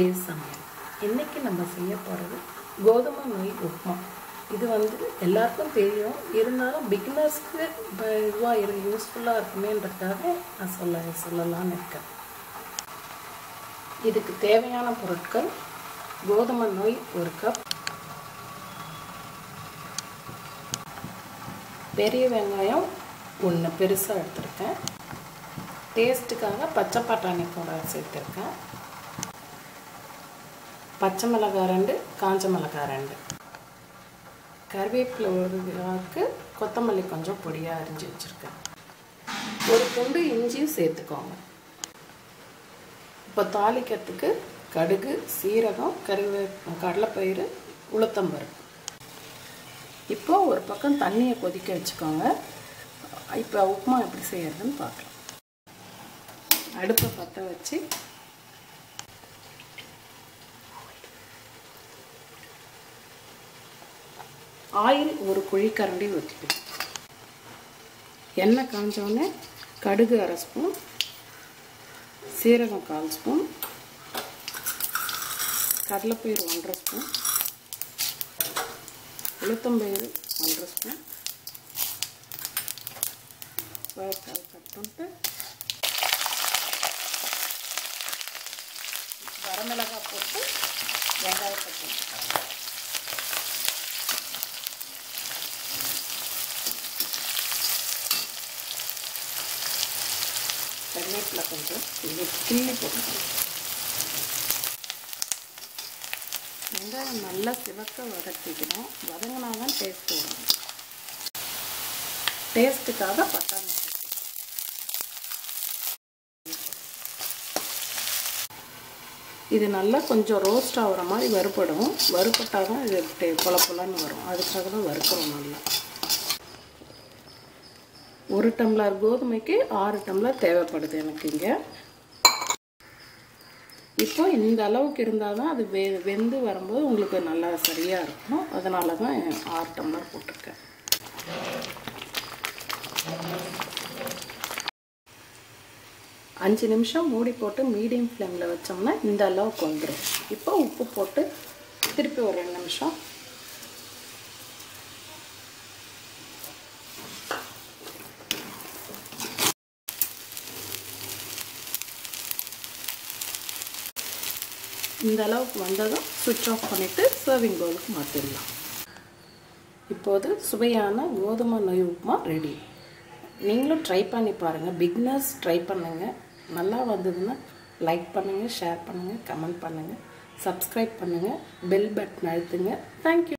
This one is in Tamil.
சமையல் இன்னைக்கு நம்ம செய்ய போகிறது கோதுமை நெய் உப்புமா. இது வந்து எல்லாருக்கும் தெரியும். இருந்தாலும் பிகினர்ஸ்க்கு இப்போ இதுவாக இரு யூஸ்ஃபுல்லாக இருக்குமேன்றதுக்காக நான் சொல்ல சொல்லலாம்னு இருக்கேன். இதுக்கு தேவையான பொருட்கள் கோதுமை நோய் ஒரு கப் பெரிய வெங்காயம் ஒன்று பெருசாக எடுத்திருக்கேன். டேஸ்ட்டுக்காக பச்சை பட்டாணி கூட சேர்த்துருக்கேன். பச்சை மிளகாய் ரெண்டு காஞ்ச மிளகாய் ரெண்டு. கருவேப்பிலை ஒரு கொத்தமல்லி கொஞ்சம் பொடியாக அரிஞ்சு வச்சுருக்கேன். ஒரு துண்டு இஞ்சியும் சேர்த்துக்கோங்க. இப்போ தாளிக்கிறதுக்கு கடுகு சீரகம் கருவே கடலைப்பயிறு உளுத்தம்பருப்பு. இப்போ ஒரு பக்கம் தண்ணியை கொதிக்க வச்சுக்கோங்க. இப்போ உப்புமா எப்படி செய்யறதுன்னு பார்க்கலாம். அடுப்பை பற்ற வச்சு ஆயில் ஒரு குழிக்கரண்டி ஊற்றிக்கணும் எண்ணெய் காஞ்சோடனே கடுகு அரை ஸ்பூன் சீரகம் கால் ஸ்பூன் கடலைப்பயிறு ஒன்றரை ஸ்பூன் உளுத்தம்பயிறு ஒன்றரை ஸ்பூன் வேர்க்கால் கட் பண்ணிட்டு வரமிளகாய் போட்டு வெங்காயத்தை போட்டு கருவேப்பிலை கொஞ்சம் கிள்ளி கிள்ளி போட்டுக்கணும் வெங்காயம் நல்லா சிவக்க வதக்கிக்கணும். வதங்கினா தான் டேஸ்ட் வரும். டேஸ்ட்டுக்காக பட்டாணி இது நல்லா கொஞ்சம் ரோஸ்ட் ஆகிற மாதிரி வறுபடும். வறுபட்டால் தான் இது டே பொல பொலன்னு வரும். அதுக்காக தான் வறுக்கிறோம் நல்லா. ஒரு டம்ளர் கோதுமைக்கு ஆறு டம்ளர் தேவைப்படுது எனக்கு இங்கே. இப்போ இந்த அளவுக்கு இருந்தால் தான் அது வெ வெந்து வரும்போது உங்களுக்கு நல்லா சரியாக இருக்கும். அதனால தான் ஆறு டம்ளர் போட்டிருக்கேன். அஞ்சு நிமிஷம் மூடி போட்டு மீடியம் ஃப்ளேமில் வச்சோம்னா இந்த அளவுக்கு வந்துடும் இப்போ உப்பு போட்டு திருப்பி ஒரு ரெண்டு நிமிஷம் இந்த அளவுக்கு வந்ததும் சுவிட்ச் ஆஃப் பண்ணிவிட்டு சர்விங் பவுலுக்கு மாற்றிடலாம் இப்போது சுவையான கோதுமை நொய் உப்புமா ரெடி நீங்களும் ட்ரை பண்ணி பாருங்கள் பிக்னர்ஸ் ட்ரை பண்ணுங்கள் நல்லா வந்ததுன்னா லைக் பண்ணுங்கள் ஷேர் பண்ணுங்கள் கமெண்ட் பண்ணுங்கள் சப்ஸ்கிரைப் பண்ணுங்கள் பெல் பட்டன் அழுத்துங்க. தேங்க்யூ